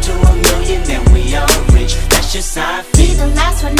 turn to a million, then we all rich. That's just how I feel. Be the last one